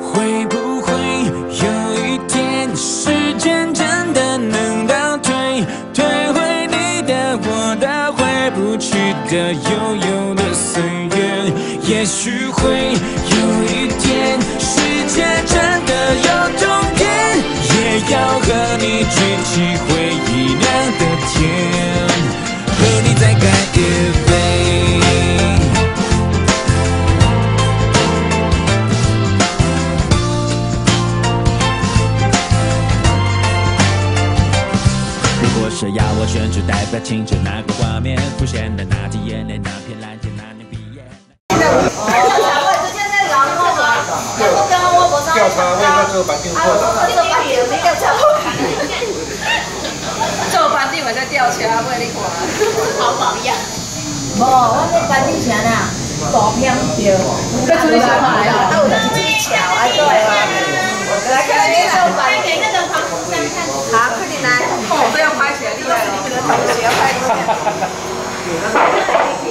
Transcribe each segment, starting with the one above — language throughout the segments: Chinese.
会不会有一天，时间真的能倒退，退回你的、我的、回不去的、悠悠的岁月？也许会有一天，世界真的有终点，也要和你举起回忆酿的甜，和你再干一杯。无，我这班顶前啊，大片掉，要出去小孩啊，啊有就是出去桥啊，对啊。来看你那个防护衫看。好，快点来。哦，这样拍起来厉害了。你的同学要拍一下。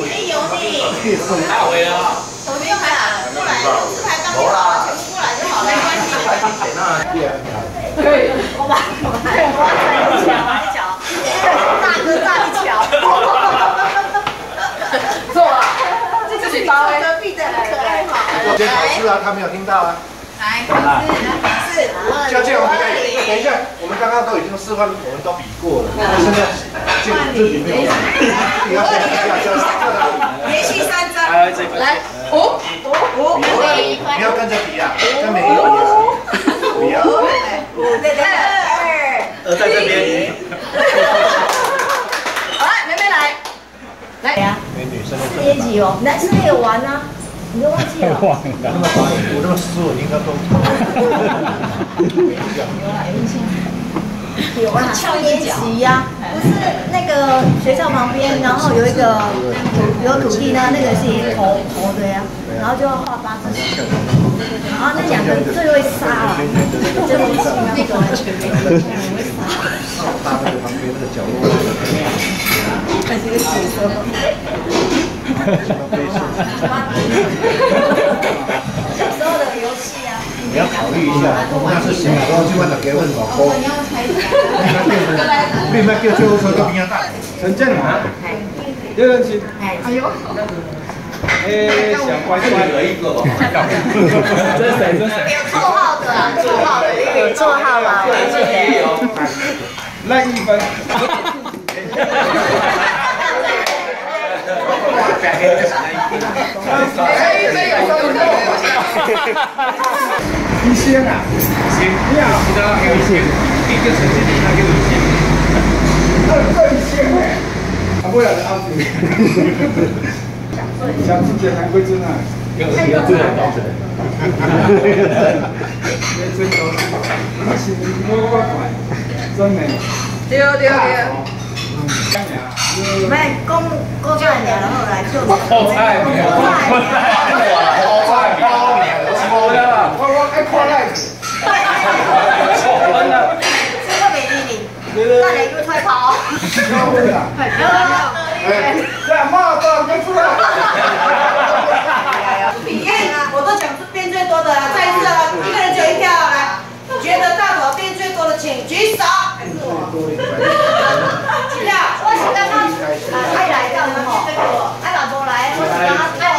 哎，有你。太会了。我不用拍了，过来，自拍刚好，全部过来就好了，没关系。可以。我把我把我站一桥，一桥，大哥站一桥。做啊，这自己包哎。隔壁的很可爱嘛。他没有听到啊。来，是是。交卷我们可以，等一下，我们刚刚都已经示范，我们都比过了，现在就自己没有。你要先不要交，连续三张。来，五五五，不要跟着比啊，跟每一个比啊。对对二。二，在这边。好来，妹妹来。来呀。美女生四年级哦，男生也有玩啊，你都忘记了。那么短，我这么湿，我应该都。有啊，四年级呀，不是那个学校旁边，然后有一个土有土地呢，那个是一头头的呀，然后就要画八字形，然后那两个最会杀了，最会杀那个完全没旁边那个角落。看这个紫色。小时候的游戏啊。你要考虑一下，那是新加坡去问的给问老公。你们叫救护车到边啊？陈建华，刘仁清。哎呦。哎，小乖乖的一个吧。这谁？这是谁？有绰号的啊，绰号的，有绰号吗？我记得。赖一分。一仙啊，仙，你啊，不知道叫一仙，一个成绩他叫一仙，二二仙哎，他不要的。阿叔，想自己还会真啊，有有这样搞的，真搞，你是我我怪，真的，对对对。唔係公公菜苗，然後來做公菜苗，公菜苗，公菜苗，錯啦，我我愛看那個，錯啦，這個美麗你，那你就退跑，錯啦，哎，這馬上就出來，比验啊，我都讲是变最多的，再一次啊，一个人只有一票，来，觉得大头变最多的请举手。尽量，我是刚刚啊，爱来到的吼，爱来，爱来，我是刚刚爱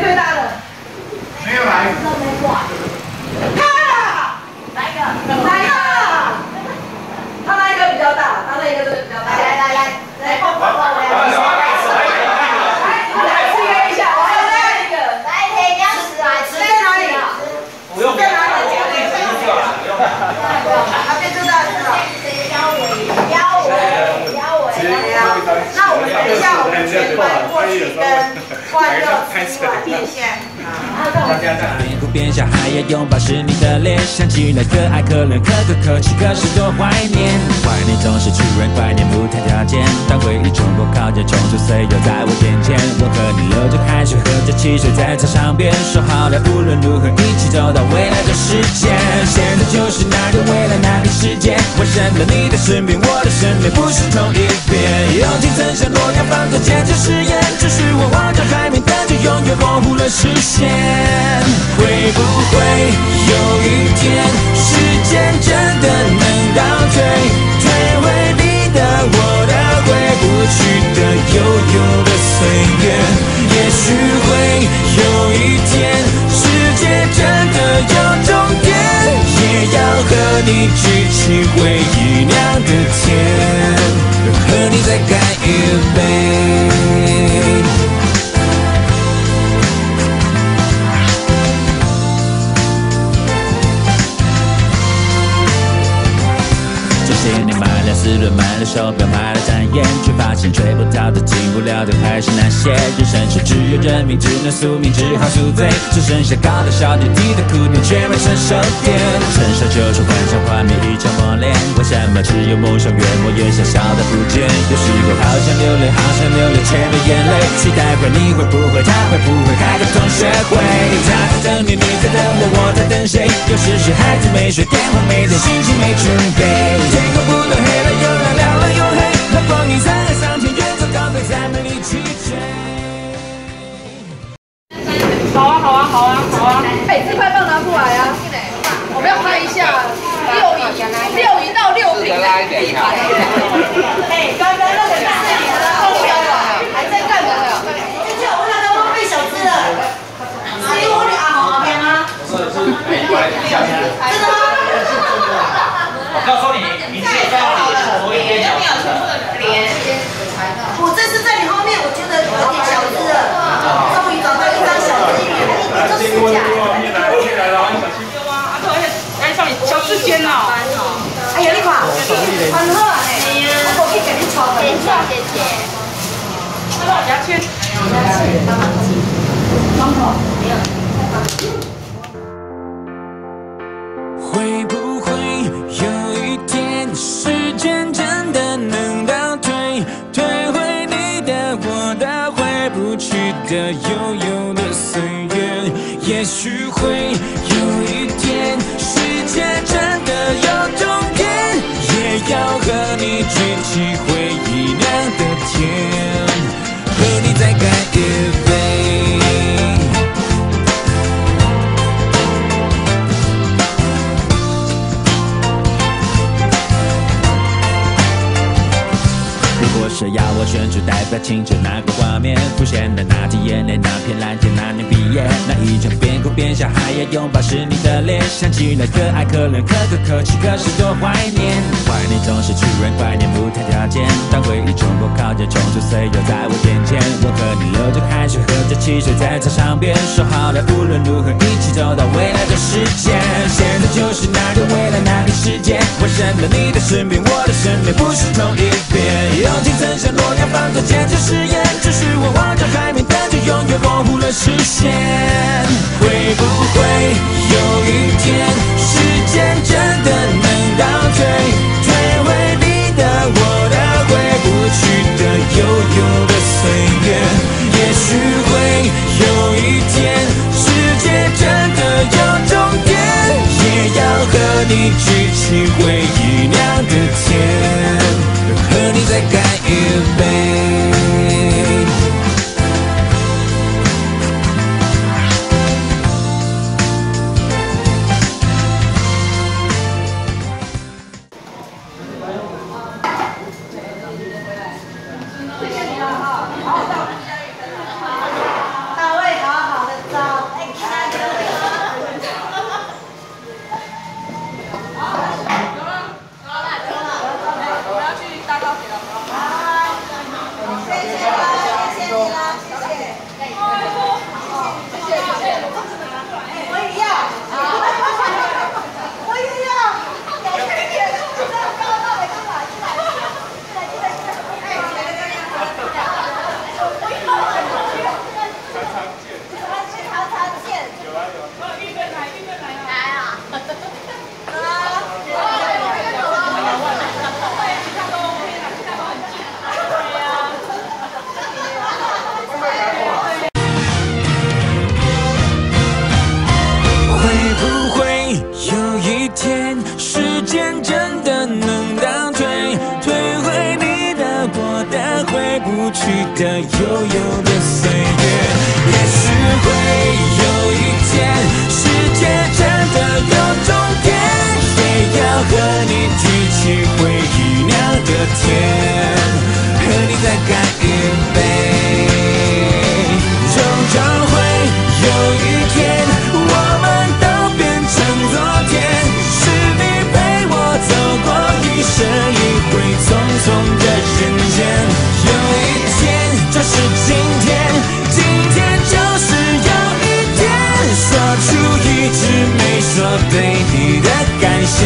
最大的，没有来。都没挂。哈，来一个，来啊！他那一个比较大，他那一个是比较大。来来来。那我们等一下，我们先关过去跟换肉吃完变现。边哭边笑，还要拥抱是你的脸，想起来可爱可怜可可可泣，可是多怀念。怀念总是突然怀念不谈条件，当回忆冲破靠近冲出岁月在我眼前，我和你流着汗水，喝着汽水在操场边，说好了无论如何一起走到未来的世界。现在就是那个未来那个世界，为什么你的身边我的身边不是同一边？友情曾像诺亚方舟坚持誓言，远模糊了视线。会不会有一天，时间真的能倒退，退回你的、我的、回不去的、悠悠的岁月？也许会有一天，世界真的有终点，也要和你举起回忆酿的甜，些。人生是只有认命，只能宿命，只好宿醉。只剩下高的小弟弟的哭点，却没成熟点。成熟就是幻想画面一场磨练，为什么只有梦想越磨越小，小的不见？有时候好想流泪，好想流泪，却没眼泪。期待会你会不会，他会不会开个同学会？他在等你，你在等我，我在等谁？有时是孩子没睡，电话没接，心情没准备。天空不断黑了又六移六移到六平的地盘。哎，刚刚那个是你的后标啊，还在干嘛呢？就就我那个我被小吃了，是我的阿红阿边吗？真的吗？我告诉你，你自己在那里头一边小吃。我这次在你后面，我觉得有点小只了，终于找到一张小只一点，都是假的。小吃煎哦。哎呀，你看，很好啊，我过去给你炒的。谢谢谢谢。牙签。会不会有一天，时间真的能倒退，退回你的、我的、回不去的、悠悠的岁月？也许会有一天，世界真的有终点，也要和你举起回忆酿的甜，选出代表青春那个画面，浮现的那滴眼泪，那片蓝天，那年那一张边哭边笑还要拥抱是你的脸，想起来可爱可怜可可可泣，可是多怀念。怀念总是突然怀念不谈条件，当回忆冲破靠近冲出岁月在我眼前，我和你流着汗水，喝着汽水在操场边，说好了无论如何一起走到未来的世界。现在就是那个未来那个世界，为什么你的身边我的身边不是同一边？友情曾像诺亚方舟坚持誓言，只是我起回忆酿的甜，和你再干一杯。天，和你再干一杯。终究会有一天，我们都变成昨天，是你陪我走过一生一回匆匆的人间。有一天就是今天，今天就是有一天，说出一直没说对你的感谢，